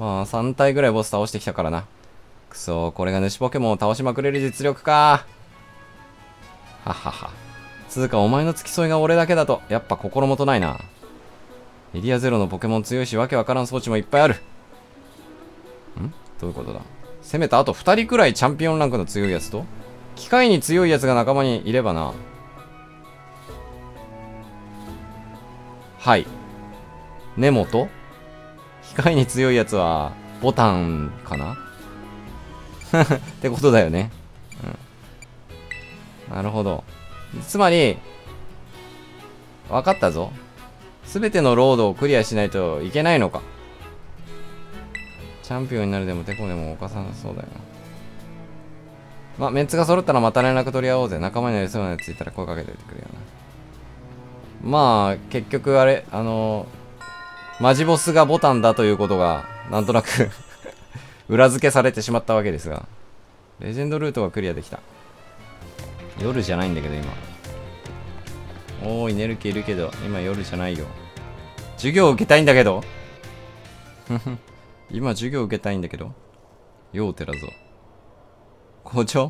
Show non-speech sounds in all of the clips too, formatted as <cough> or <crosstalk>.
まあ、3体ぐらいボス倒してきたからな。くそこれが主ポケモンを倒しまくれる実力か。ははは。つうか、お前の付き添いが俺だけだと、やっぱ心もとないな。エリアゼロのポケモン強いし、わけわからん装置もいっぱいある。ん？どういうことだ？せめてあと2人くらいチャンピオンランクの強いやつと機械に強いやつが仲間にいればな。はい。ネモと機械に強いやつは、ボタンかな？<laughs> ってことだよね。うん。なるほど。つまり、分かったぞ。すべてのロードをクリアしないといけないのか。チャンピオンになるでもテコでも犯さなそうだよな。まあ、メンツが揃ったらまた連絡取り合おうぜ。仲間になりそうなやついたら声かけておいてくれよな。まあ、結局あれ、あのー、マジボスがボタンだということが、なんとなく <laughs> 裏付けされてしまったわけですが。レジェンドルートがクリアできた。夜じゃないんだけど、今。おーい、寝る気いるけど、今夜じゃないよ。授業受けたいんだけど <laughs> 今授業受けたいんだけど。ようてらぞ。校長？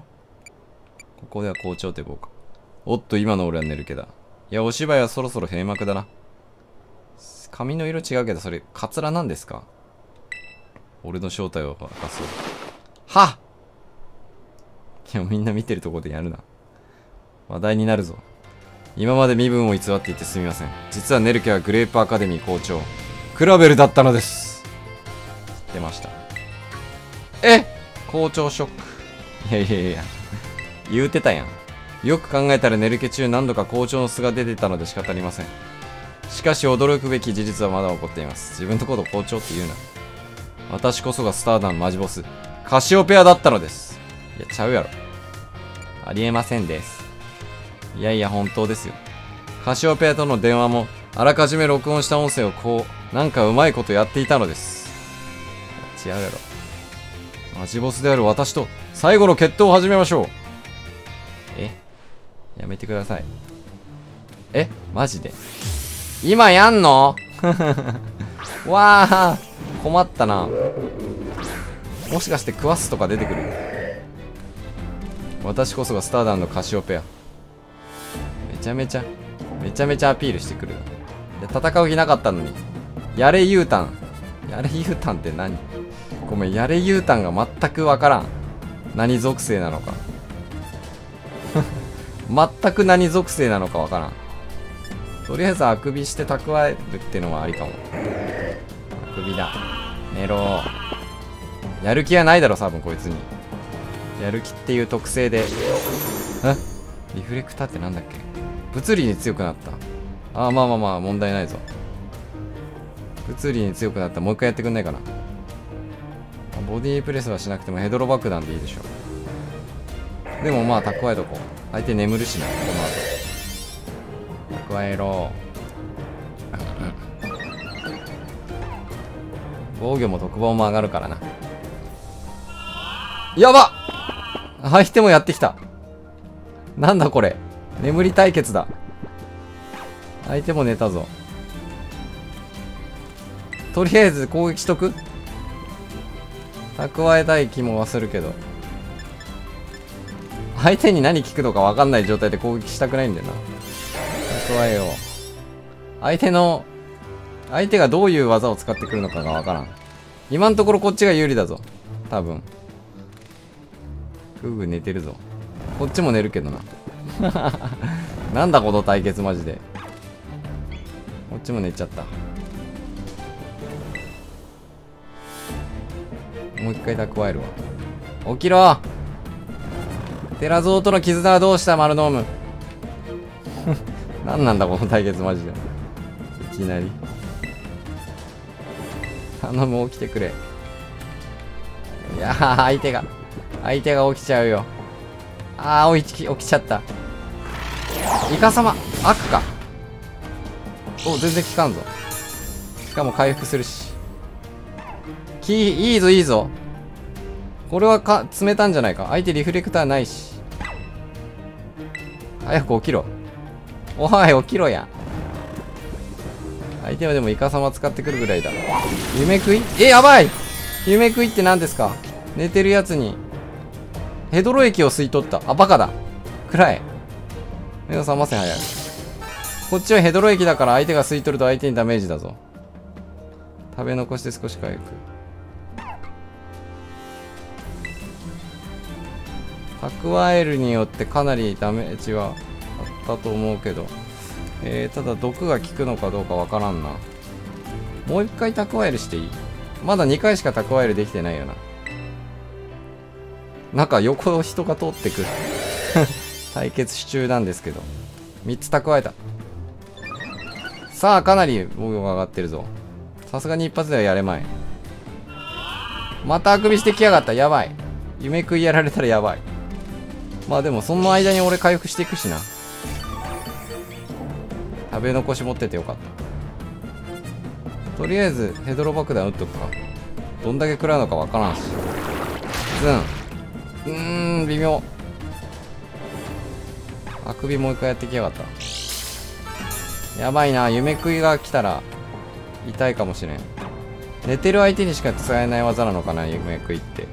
ここでは校長って棒か。おっと、今の俺は寝る気だ。いや、お芝居はそろそろ閉幕だな。髪の色違うけど、それ、カツラなんですか？俺の正体を明かそう。はっいや、みんな見てるとこでやるな。話題になるぞ。今まで身分を偽っていてすみません。実はネルケはグレープアカデミー校長、クラベルだったのです。知ってました。え？校長ショック。いやいやいや、言うてたやん。よく考えたら寝る気中何度か校長の素が出てたので仕方ありません。しかし驚くべき事実はまだ起こっています。自分のことを校長って言うな。私こそがスターダンマジボス、カシオペアだったのです。いや、ちゃうやろ。ありえませんです。いやいや、本当ですよ。カシオペアとの電話も、あらかじめ録音した音声をこう、なんかうまいことやっていたのです。違うやろ。マジボスである私と、最後の決闘を始めましょう。え？やめてください。え？マジで？今やんの？<laughs> わあ困ったな。もしかしてクワスとか出てくる？私こそがスターダンのカシオペア。めちゃめちゃ、めちゃめちゃアピールしてくる。戦う気なかったのに。やれユータン。やれユータンって何？ごめん、やれユータンが全くわからん。何属性なのか。<laughs> 全く何属性なのかわからん。とりあえずあくびして蓄えるってのはありかも。あくびだ。寝ろやる気はないだろ、多分こいつに。やる気っていう特性で。え？リフレクターってなんだっけ？物理に強くなった。ああ、まあまあまあ、問題ないぞ。物理に強くなった。もう一回やってくんないかな。ボディープレスはしなくてもヘドロ爆弾でいいでしょ。でもまあ、蓄えとこう。相手眠るしな、この後。蓄えろ。防御も特防も上がるからな。やば相手もやってきた。なんだこれ。眠り対決だ。相手も寝たぞ。とりあえず攻撃しとく？蓄えたい気もはするけど。相手に何聞くのか分かんない状態で攻撃したくないんだよな。蓄えよう。相手の、相手がどういう技を使ってくるのかが分からん。今のところこっちが有利だぞ。多分。グーグー寝てるぞ。こっちも寝るけどな。<laughs> なんだこの対決マジで。こっちも寝ちゃった。もう一回蓄えるわ。起きろテラゾーとの絆はどうしたマルノーム。何なんだこの対決マジで。いきなり。頼む起きてくれ。いやー相手が。相手が起きちゃうよ。ああ、起き、起きちゃった。イカ様、悪か。お、全然効かんぞ。しかも回復するし。き、いいぞ、いいぞ。これはか、詰めたんじゃないか。相手リフレクターないし。早く起きろ。おい、起きろや。相手はでもイカ様使ってくるぐらいだ。夢食い？え、やばい！夢食いって何ですか？寝てるやつに。ヘドロ液を吸い取った。あバカだ。暗い。目を覚ませ早いこっちはヘドロ液だから相手が吸い取ると相手にダメージだぞ。食べ残して少し回復。蓄えるによってかなりダメージはったと思うけど。えー、ただ毒が効くのかどうかわからんな。もう一回蓄えるしていい？まだ2回しか蓄えるできてないよな。なんか横を人が通ってくる。<laughs> 対決中なんですけど。3つ蓄えた。さあかなり防御が上がってるぞ。さすがに一発ではやれまい。またあくびしてきやがった。やばい。夢食いやられたらやばい。まあでもその間に俺回復していくしな食べ残し持っててよかった。とりあえずヘドロ爆弾撃っとくか。どんだけ食らうのかわからんし。ズン。うーん微妙。あくびもう一回やってきやがった。やばいな。夢食いが来たら痛いかもしれん。寝てる相手にしか使えない技なのかな夢食いって。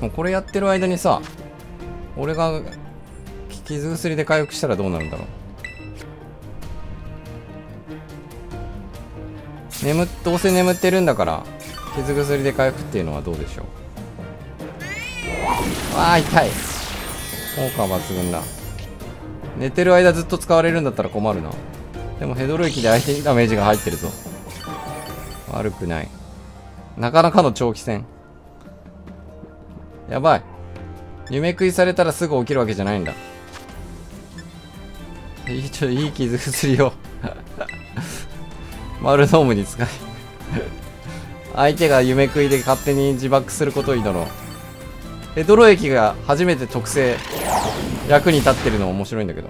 もうこれやってる間にさ俺が傷薬で回復したらどうなるんだろう。眠どうせ眠ってるんだから傷薬で回復っていうのはどうでしょう。わあ痛い。効果抜群だ。寝てる間ずっと使われるんだったら困るな。でもヘドロ液で相手にダメージが入ってるぞ。悪くない。なかなかの長期戦。やばい。夢食いされたらすぐ起きるわけじゃないんだ。いいちょいい傷薬を。<laughs> マルノームに使い。相手が夢食いで勝手に自爆することを祈ろう。ヘドロ液が初めて特性。役に立ってるの面白いんだけど。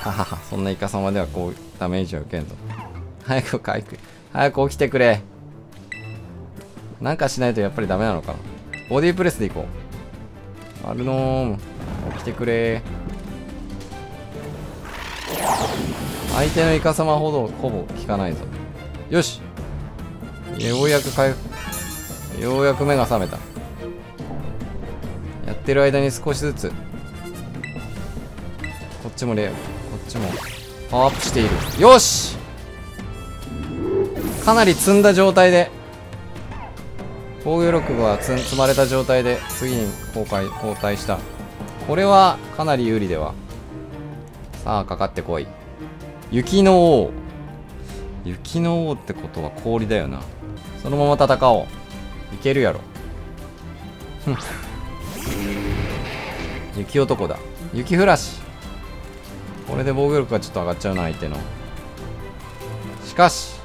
はははそんなイカ様ではこうダメージを受けんぞ。早く回復。早く起きてくれ。なんかしないとやっぱりダメなのかな。ボディープレスでいこう。マルノーム。ム起きてくれ。相手のイカ様ほどほぼ効かないぞ。よし。ようやく回復。ようやく目が覚めた。やってる間に少しずつ。こっちもレアこっちもパワーアップしている。よし。かなり積んだ状態で。防御力が積まれた状態で次に公開交代した。これはかなり有利では。さあかかってこい。雪の王。雪の王ってことは氷だよな。そのまま戦おう。いけるやろ。雪男だ。雪フラッシュこれで防御力がちょっと上がっちゃうな相手の。しかし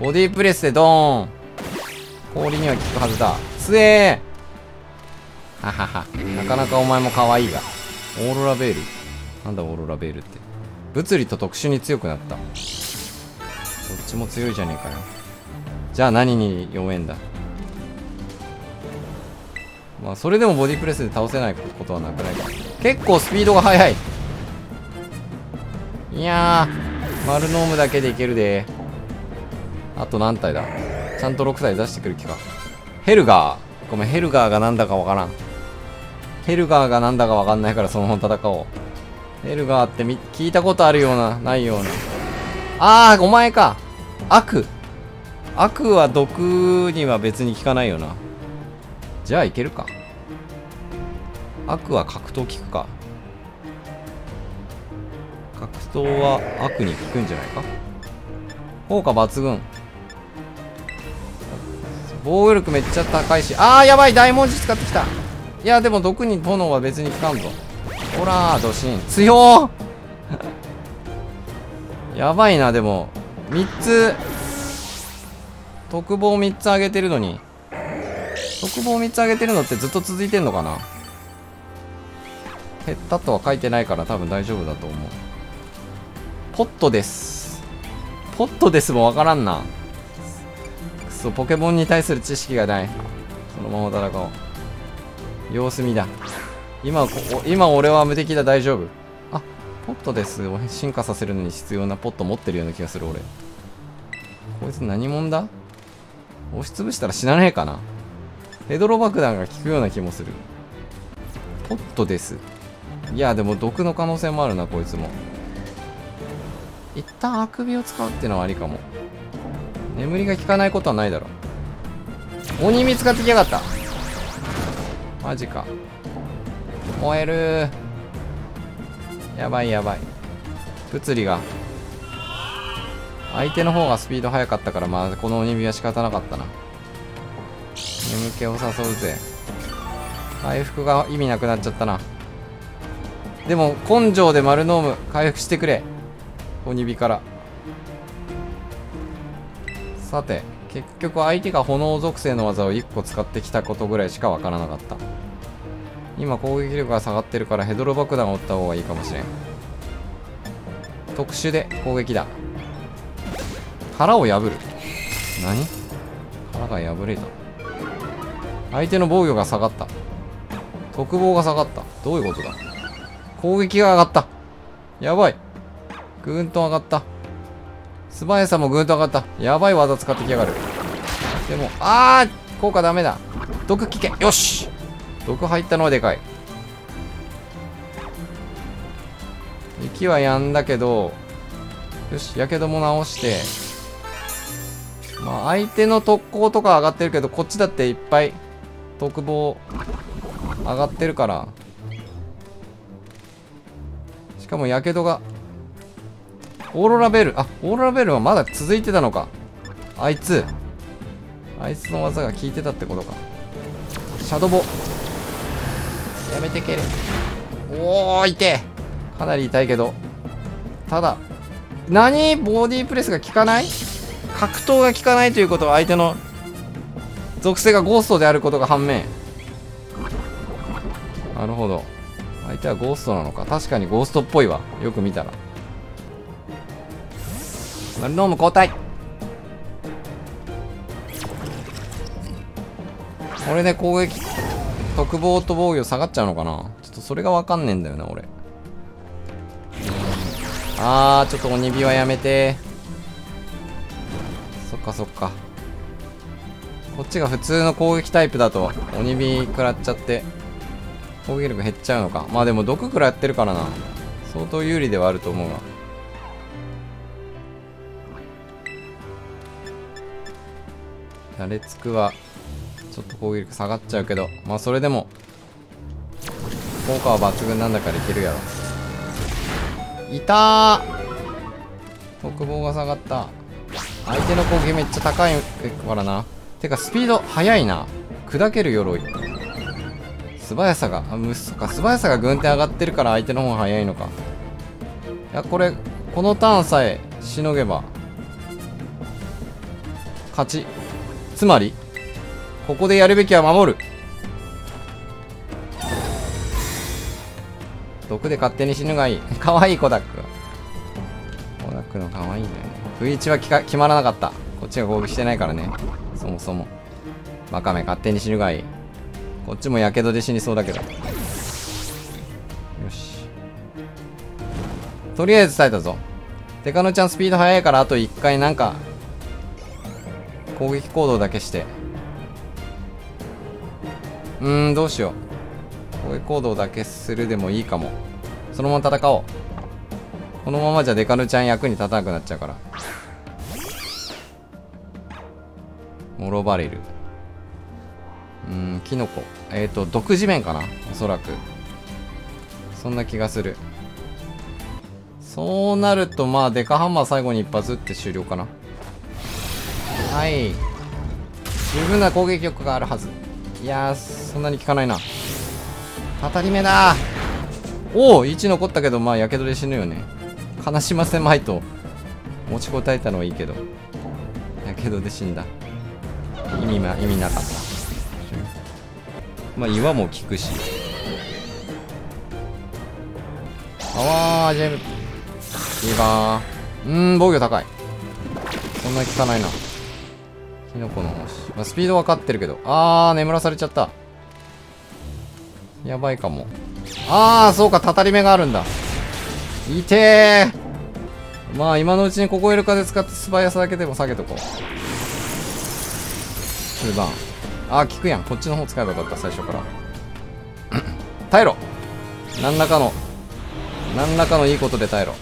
ボディープレスでドーン。氷には効くはずだ。つえ。ーははは。なかなかお前も可愛いが。オーロラベール。なんだオーロラベールって。物理と特殊に強くなった。どっちも強いじゃねえかよ。じゃあ何に弱えんだ？まあそれでもボディプレスで倒せないことはなくないか。結構スピードが速い。いやーマルノームだけでいけるで。あと何体だ？ちゃんと6体出してくる気か。ヘルガー。ごめんヘルガーがなんだかわからんヘルガーがなんだかわかんないからそのまま戦おう。ヘルガーって聞いたことあるようなないような。ああお前か。悪。悪は毒には別に効かないよな。じゃあいけるか。悪は格闘効くか。格闘は悪に効くんじゃないか。効果抜群。防御力めっちゃ高いし。あーやばい。大文字使ってきた。いやでも毒に炎は別に効かんぞ。ほらードシン。強 <laughs> やばいなでも。3つ。特防3つ上げてるのに。特防3つ上げてるのってずっと続いてんのかな？減ったとは書いてないから多分大丈夫だと思う。ポットです。ポットですもわからんな。くそポケモンに対する知識がない。そのまま戦おう様子見だ。今ここ今俺は無敵だ。大丈夫。あポットです。進化させるのに必要なポット持ってるような気がする俺。こいつ何者だ？押しつぶしたら死なねえかな。ヘドロ爆弾が効くような気もする。ポットです。いやでも毒の可能性もあるなこいつも。一旦あくびを使うってのはありかも。眠りが効かないことはないだろ。鬼見つかってきやがった。マジか。燃える。やばいやばい。物理が。相手の方がスピード速かったからまあこの鬼火は仕方なかったな。眠気を誘うぜ。回復が意味なくなっちゃったな。でも根性で丸ノーム回復してくれ。鬼火から。さて結局相手が炎属性の技を1個使ってきたことぐらいしかわからなかった。今攻撃力が下がってるからヘドロ爆弾を撃った方がいいかもしれん。特殊で攻撃だ。腹を破る。何？腹が破れた。相手の防御が下がった。特防が下がった。どういうことだ？攻撃が上がった。やばい。ぐーんと上がった。素早さもぐーんと上がった。やばい技使ってきやがる。でもあー効果ダメだ。毒危険。よし。毒入ったのはでかい。息はやんだけどよしやけども直して。まあ相手の特攻とか上がってるけどこっちだっていっぱい特防上がってるから。しかもやけどがオーロラベルあオーロラベルはまだ続いてたのか。あいつ。あいつの技が効いてたってことか。シャドボ。やめてけれおー痛えかなり痛いけど。ただ何？ボディープレスが効かない？格闘が効かないということは相手の属性がゴーストであることが判明。なるほど。相手はゴーストなのか。確かにゴーストっぽいわ。よく見たら。マルノーム交代。これで攻撃。特防と防御下がっちゃうのかな？ちょっとそれがわかんねえんだよな俺。あーちょっと鬼火はやめて。そっかそっか。こっちが普通の攻撃タイプだと鬼火食らっちゃって攻撃力減っちゃうのか。まあでも毒食らってるからな。相当有利ではあると思うわ。やれつくはちょっと攻撃力下がっちゃうけどまあそれでも効果は抜群なんだからいけるやろ。いたー！特防が下がった。相手の攻撃めっちゃ高いからな。てかスピード速いな。砕ける鎧。素早さがあむそか。素早さがぐんって上がってるから相手の方が速いのか。いやこれこのターンさえしのげば勝ち。つまりここでやるべきは守る。毒で勝手に死ぬがいい。<laughs> 可愛いいコダック。コダックの可愛いいんだよね。不意打ちは決まらなかった。こっちが攻撃してないからね。そもそも。バカめ勝手に死ぬがいい。こっちもやけどで死にそうだけど。よし。とりあえず耐えたぞ。デカノちゃんスピード速いからあと1回なんか攻撃行動だけして。うーんどうしよう。攻撃行動だけするでもいいかも。そのまま戦おう。このままじゃデカヌちゃん役に立たなくなっちゃうから。モロバレルうーんキノコ。えっ、ー、と毒地面かな？おそらく。そんな気がする。そうなるとまあデカハンマー最後に一発って終了かな。はい。十分な攻撃力があるはず。いやそんなに効かないな。当たり目だ。おお1残ったけどまあやけどで死ぬよね。悲しませまいと持ちこたえたのはいいけど。やけどで死んだ。意味ま意味なかった。まあ岩も効くし。パワージェム。いいか。うーん防御高い。そんな効かないなキノコの星、まあ、スピード分かってるけど。あー眠らされちゃった。やばいかも。ああそうかたたり目があるんだ。いてー。まあ今のうちにここいる風使って素早さだけでも下げとこう。中盤あ効くやん。こっちの方使えばよかった最初から。<clears throat> 耐えろ。何らかの何らかのいいことで耐えろ。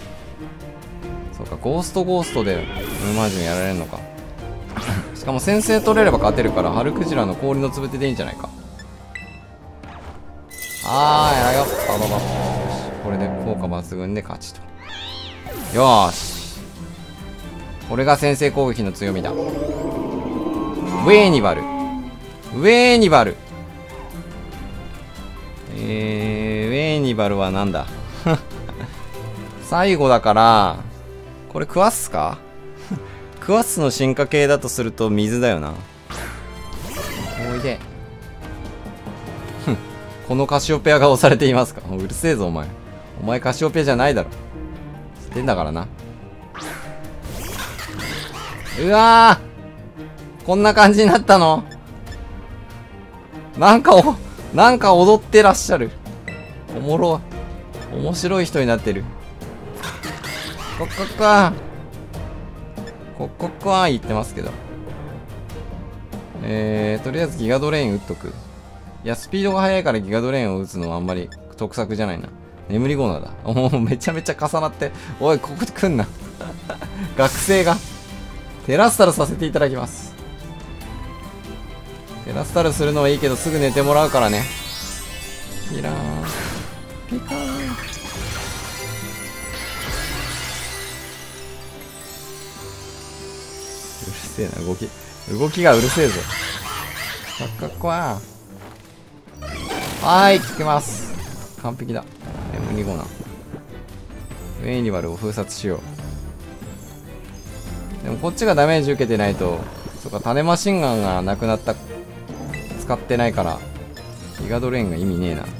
そうかゴーストゴーストで無マージュンやられるのか。かも先制取れれば勝てるから春クジラの氷のつぶてでいいんじゃないか。あーやよバババこれで効果抜群で勝ちと。よーし。これが先制攻撃の強みだ。ウェーニバル。ウェーニバル。えー、ウェーニバルはなんだ？<laughs> 最後だからこれクワッスか？クワッスの進化系だとすると水だよな。おいで。このカシオペアが押されていますか？うるせえぞお前。お前カシオペアじゃないだろ。知ってんだからな。うわー！こんな感じになったの？なんかおなんか踊ってらっしゃる。おもろ。面白い人になってる。こっこっこ。ーここっこー言ってますけど。えー、とりあえずギガドレイン打っとく。いやスピードが速いからギガドレインを打つのはあんまり得策じゃないな。眠りゴーナーだ。<laughs> もうめちゃめちゃ重なっておいここで来んな。<laughs> 学生が。テラスタルさせていただきます。テラスタルするのはいいけどすぐ寝てもらうからね。ピラーンピカーン。せえな動き。動きがうるせえぞ。かっこわはーい聞きます。完璧だ。M2 号な。ウェイニバルを封殺しよう。でもこっちがダメージ受けてないとそっか種マシンガンがなくなった。使ってないからギガドレーンが意味ねえな。ちょっ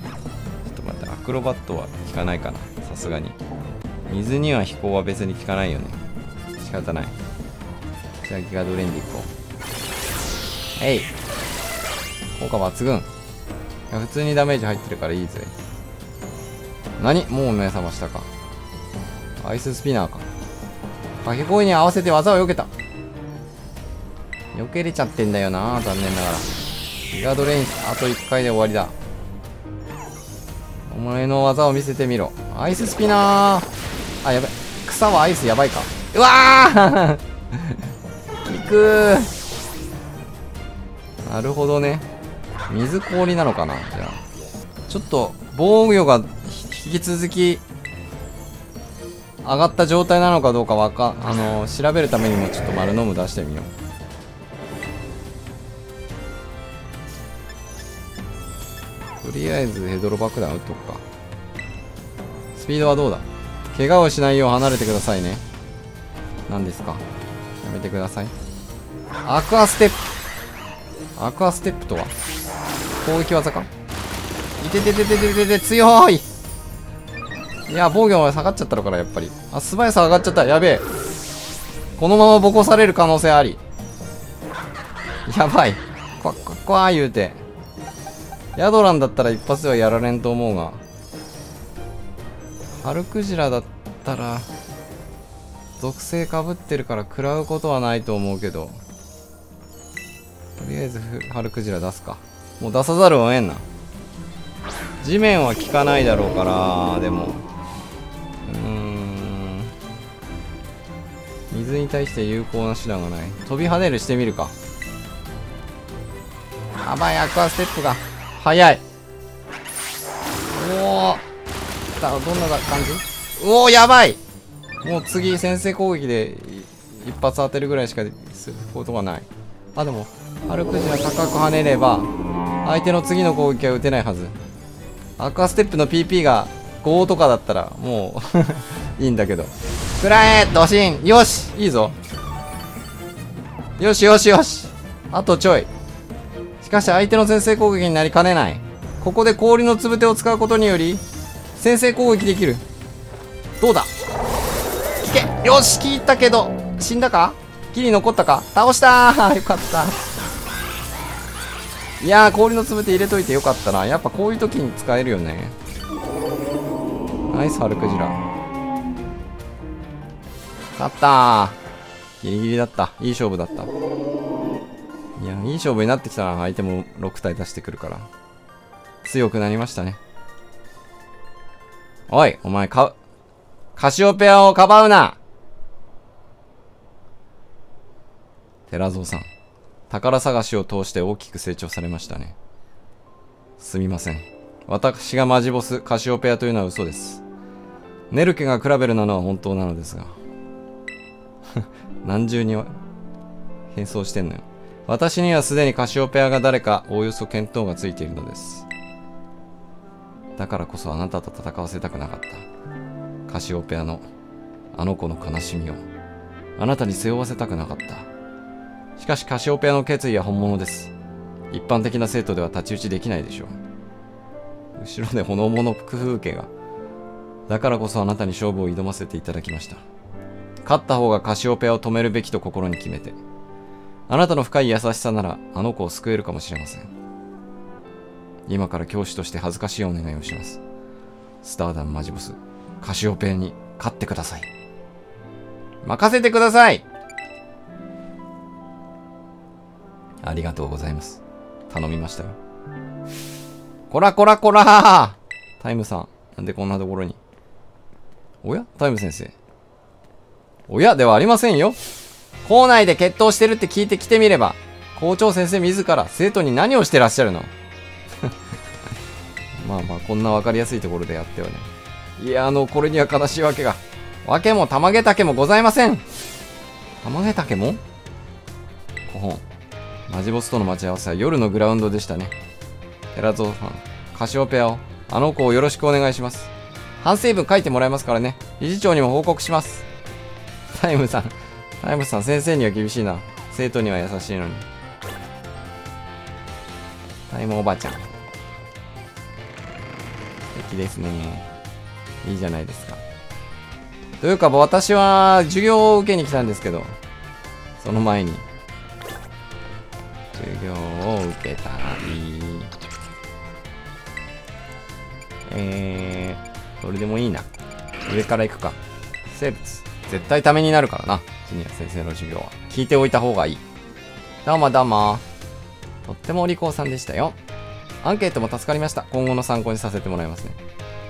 と待ってアクロバットは効かないかな。さすがに。水には飛行は別に効かないよね。仕方ない。じゃあギガドレーンでい。こうえい。効果抜群。いや普通にダメージ入ってるからいいぜ。何？もう目覚ましたか。アイススピナーか。掛け声に合わせて技を避けた。避けれちゃってんだよな残念ながら。ギガドレインあと1回で終わりだ。お前の技を見せてみろ。アイススピナー。あやべ。草はアイスやばいか。うわーく。なるほどね。水氷なのかなじゃあ。ちょっと防御が引き続き上がった状態なのかどうかわかあのー、調べるためにもちょっと丸ノム出してみよう。とりあえずヘドロ爆弾撃っとくか。スピードはどうだ？怪我をしないよう離れてくださいね。何ですか？やめてください。アクアステップ。アクアステップとは？攻撃技か？いててててててて強い！いや防御は下がっちゃったのかなやっぱり。あ素早さ上がっちゃった。やべえ。このままボコされる可能性あり。やばい。こわこわこわ言うて。ヤドランだったら一発ではやられんと思うが。ハルクジラだったら属性かぶってるから食らうことはないと思うけど。とりあえずハルクジラ出すか。もう出さざるを得んな。地面は効かないだろうからでも。うーん。水に対して有効な手段がない。飛び跳ねるしてみるか。やばいアクアステップが速い。おおだどんな感じ？おおやばい。もう次先制攻撃で一発当てるぐらいしかすることがない。あでもハルクジラ高く跳ねれば相手の次の攻撃は打てないはず。アクアステップの PP が5とかだったらもう <laughs> いいんだけど。くらえドシン。よしいいぞ。よしよしよし。あとちょい。しかし相手の先制攻撃になりかねない。ここで氷のつぶてを使うことにより先制攻撃できる。どうだ？聞け。よし聞いたけど。死んだか？ギリ残ったか？倒したー。よかった。いやー氷のつぶて入れといてよかったなやっぱこういう時に使えるよねナイスハルクジラ勝ったギリギリだった。いい勝負だった。いや、いい勝負になってきたな。相手も6体出してくるから。強くなりましたね。おい、お前、か、カシオペアをかばうな寺蔵さん。宝探しを通して大きく成長されましたね。すみません。私がマジボス、カシオペアというのは嘘です。ネルケがクラベルなのは本当なのですが。<laughs> 何重に変装してんのよ。私にはすでにカシオペアが誰かおおよそ見当がついているのです。だからこそあなたと戦わせたくなかった。カシオペアのあの子の悲しみをあなたに背負わせたくなかった。しかしカシオペアの決意は本物です。一般的な生徒では太刀打ちできないでしょう。後ろで炎物風景が。だからこそあなたに勝負を挑ませていただきました。勝った方がカシオペアを止めるべきと心に決めて。あなたの深い優しさならあの子を救えるかもしれません。今から教師として恥ずかしいお願いをします。スターダンマジボス、カシオペアに勝ってください。任せてくださいありがとうございます。頼みましたよ。こらこらこらタイムさん。なんでこんなところに？おや？タイム先生。おや？ではありませんよ。校内で決闘してるって聞いてきてみれば、校長先生自ら生徒に何をしてらっしゃるの？<laughs> まあまあ、こんなわかりやすいところでやってはね。いや、あの、これには悲しいわけが。わけも玉毛竹もございません。玉毛竹も？ほほん。マジボスとの待ち合わせは夜のグラウンドでしたね。テラゾーファン、カシオペアを、あの子をよろしくお願いします。反省文書いてもらいますからね。理事長にも報告します。タイムさん、タイムさん先生には厳しいな。生徒には優しいのに。タイムおばちゃん。素敵ですね。いいじゃないですか。というか、私は授業を受けに来たんですけど、その前に、を受けたり、えー、どれでもいいな。上から行くか。生物。絶対ためになるからな。ジュニア先生の授業は。聞いておいた方がいい。どうもどうも。とってもお利口さんでしたよ。アンケートも助かりました。今後の参考にさせてもらいますね。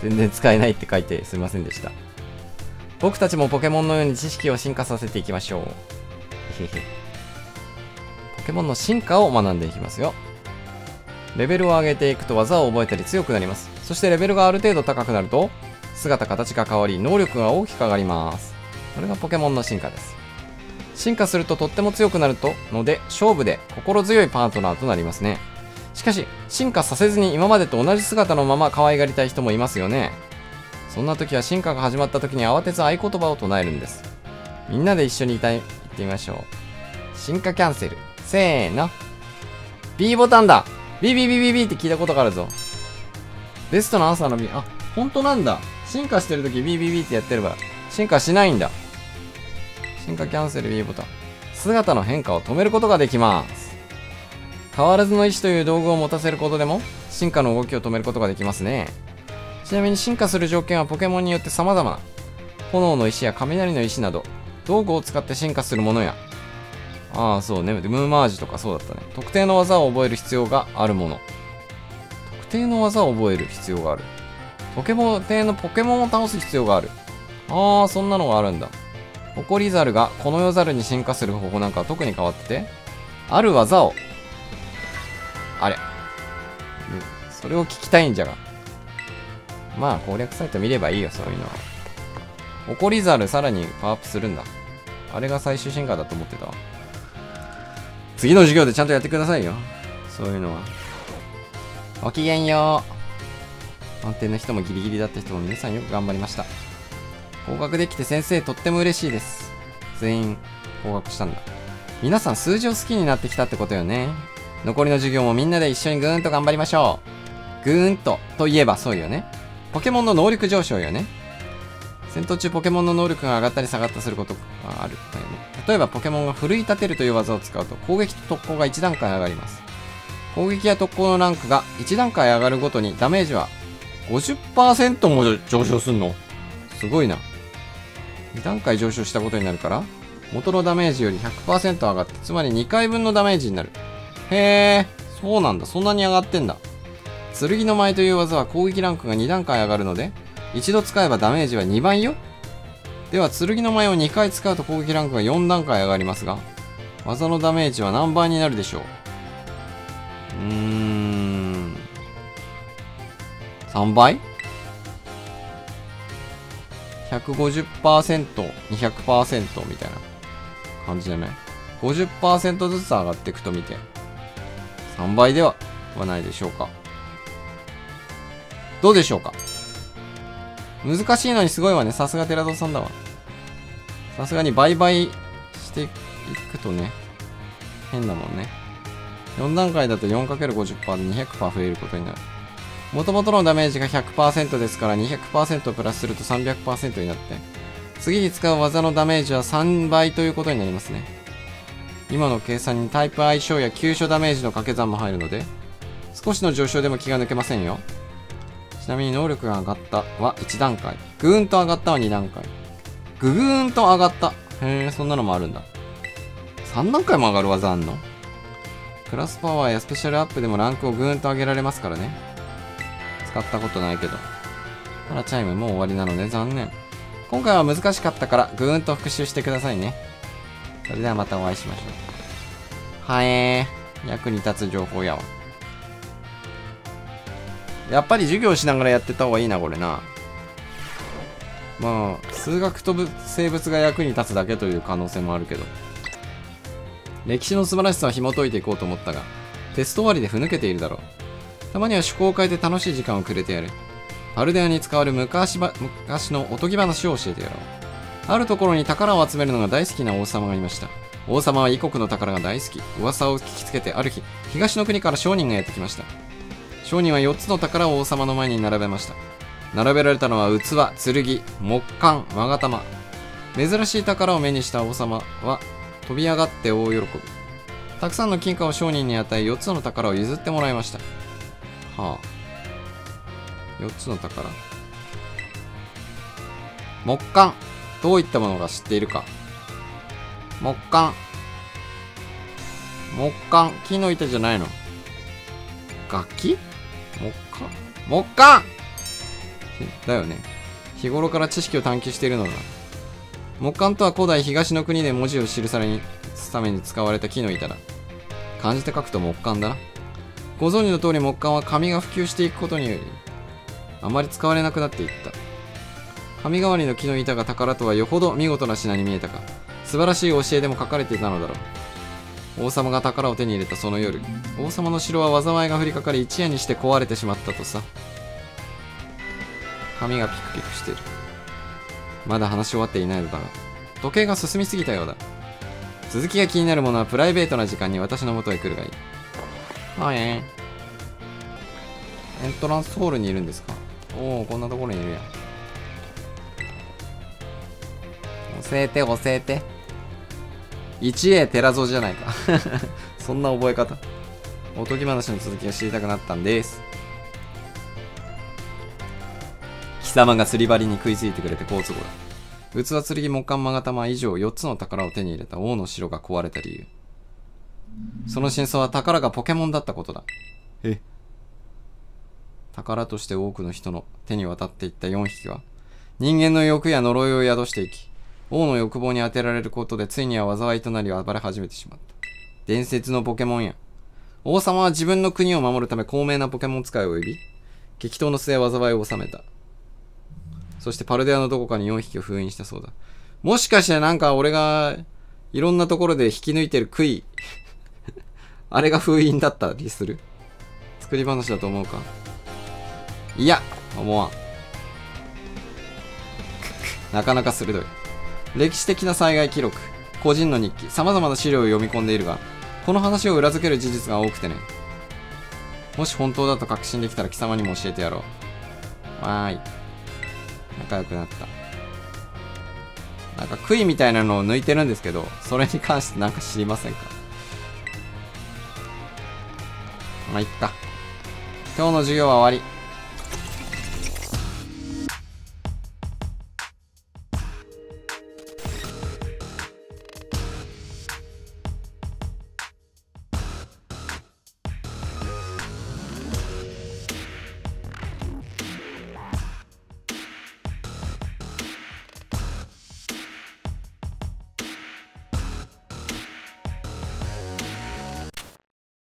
全然使えないって書いてすいませんでした。僕たちもポケモンのように知識を進化させていきましょう。へへへ。ケモンの進化を学んでいきますよ。レベルを上げていくと技を覚えたり強くなります。そしてレベルがある程度高くなると、姿形が変わり、能力が大きく上がります。これがポケモンの進化です。進化するととっても強くなると、ので、勝負で心強いパートナーとなりますね。しかし、進化させずに今までと同じ姿のまま可愛がりたい人もいますよね。そんな時は進化が始まった時に慌てず合言葉を唱えるんです。みんなで一緒にいたい、言ってみましょう。進化キャンセル。せーの。B ボタンだビビビビビって聞いたことがあるぞ。ベストの朝の B、あ、本当なんだ。進化してるときビビビってやってれば、進化しないんだ。進化キャンセル B ボタン。姿の変化を止めることができます。変わらずの意志という道具を持たせることでも、進化の動きを止めることができますね。ちなみに進化する条件はポケモンによって様々な、炎の石や雷の石など、道具を使って進化するものや、ああ、そうね。ムーマージとかそうだったね。特定の技を覚える必要があるもの。特定の技を覚える必要がある。ポケモン、定のポケモンを倒す必要がある。ああ、そんなのがあるんだ。ホコリザルがこの世ザルに進化する方法なんかは特に変わってて、ある技を、あれ。それを聞きたいんじゃが。まあ、攻略サイト見ればいいよ、そういうのは。ホコリザルさらにパワーアップするんだ。あれが最終進化だと思ってた。次の授業でちゃんとやってくださいよ。そういうのは。ごきげんよう。安定の人もギリギリだった人も皆さんよく頑張りました。合格できて先生とっても嬉しいです。全員合格したんだ。皆さん数字を好きになってきたってことよね。残りの授業もみんなで一緒にぐーんと頑張りましょう。ぐーんとといえばそうよね。ポケモンの能力上昇よね。戦闘中ポケモンの能力が上がったり下がったりすることがある、ね。例えばポケモンが奮い立てるという技を使うと攻撃と特攻が1段階上がります。攻撃や特攻のランクが1段階上がるごとにダメージは50%も上昇すんの？すごいな。2段階上昇したことになるから元のダメージより100%上がってつまり2回分のダメージになるへえそうなんだそんなに上がってんだ剣の舞という技は攻撃ランクが2段階上がるので一度使えばダメージは2倍よ。では剣の舞を2回使うと攻撃ランクが4段階上がりますが技のダメージは何倍になるでしょう？うーん。3倍 ?150%200% みたいな感じじゃない ?50% ずつ上がっていくと見て。3倍でははないでしょうか。どうでしょうか？難しいのにすごいわね。さすが寺戸さんだわ。さすがに倍々していくとね、変だもんね。4段階だと 4×50% で200%増えることになる。もともとのダメージが100%ですから200%プラスすると300%になって、次に使う技のダメージは3倍ということになりますね。今の計算にタイプ相性や急所ダメージの掛け算も入るので、少しの上昇でも気が抜けませんよ。ちなみに能力が上がったは1段階。ぐーんと上がったは2段階。ぐぐーんと上がった。へえ、そんなのもあるんだ。3段階も上がる技あんの？クラスパワーやスペシャルアップでもランクをぐーんと上げられますからね。使ったことないけど。ただチャイムもう終わりなので残念。今回は難しかったからぐーんと復習してくださいね。それではまたお会いしましょう。はえー。役に立つ情報やわ。やっぱり授業しながらやってた方がいいな、これな。まあ、数学と生物が役に立つだけという可能性もあるけど。歴史の素晴らしさは紐解いていこうと思ったが、テスト終わりでふぬけているだろう。たまには趣向を変えて楽しい時間をくれてやる。パルデアに使われる昔ば昔のおとぎ話を教えてやろう。あるところに宝を集めるのが大好きな王様がいました。王様は異国の宝が大好き。噂を聞きつけてある日、東の国から商人がやってきました。商人は4つの宝を王様の前に並べました。並べられたのは器、剣、木管、勾玉。珍しい宝を目にした王様は飛び上がって大喜び。たくさんの金貨を商人に与え4つの宝を譲ってもらいました。はあ。4つの宝。木管。どういったものが知っているか。木管。木管。木の板じゃないの。楽器？木管だよね。日頃から知識を探求しているのだ。木管とは古代東の国で文字を記されにために使われた木の板だ。漢字で書くと木管だな。ご存知の通り木管は紙が普及していくことにより、あまり使われなくなっていった。紙代わりの木の板が宝とはよほど見事な品に見えたか、素晴らしい教えでも書かれていたのだろう。王様が宝を手に入れたその夜、王様の城は災いが降りかかり一夜にして壊れてしまったとさ。髪がピクピクしてる。まだ話し終わっていないのだが、時計が進みすぎたようだ。続きが気になるものはプライベートな時間に私の元へ来るがいい。はい、エントランスホールにいるんですか？おお、こんなところにいるやん。教えて、教えて。1A 寺蔵じゃないか <laughs> そんな覚え方。おとぎ話の続きが知りたくなったんです。貴様が釣り針に食いついてくれて好都合だ。器剣木管勾玉以上4つの宝を手に入れた王の城が壊れた理由。その真相は宝がポケモンだったことだ。え？宝として多くの人の手に渡っていった4匹は、人間の欲や呪いを宿していき、王の欲望に当てられることでついには災いとなり暴れ始めてしまった。伝説のポケモンや。王様は自分の国を守るため高名なポケモン使いを呼び、激闘の末災いを収めた。そしてパルデアのどこかに4匹を封印したそうだ。もしかしてなんか俺がいろんなところで引き抜いてる杭 <laughs> あれが封印だったりする？作り話だと思うか？いや、思わん。<laughs> なかなか鋭い。歴史的な災害記録、個人の日記、様々な資料を読み込んでいるが、この話を裏付ける事実が多くてね。もし本当だと確信できたら貴様にも教えてやろう。わーい。仲良くなった。なんか杭みたいなのを抜いてるんですけど、それに関してなんか知りませんか？まあ、いっか。今日の授業は終わり。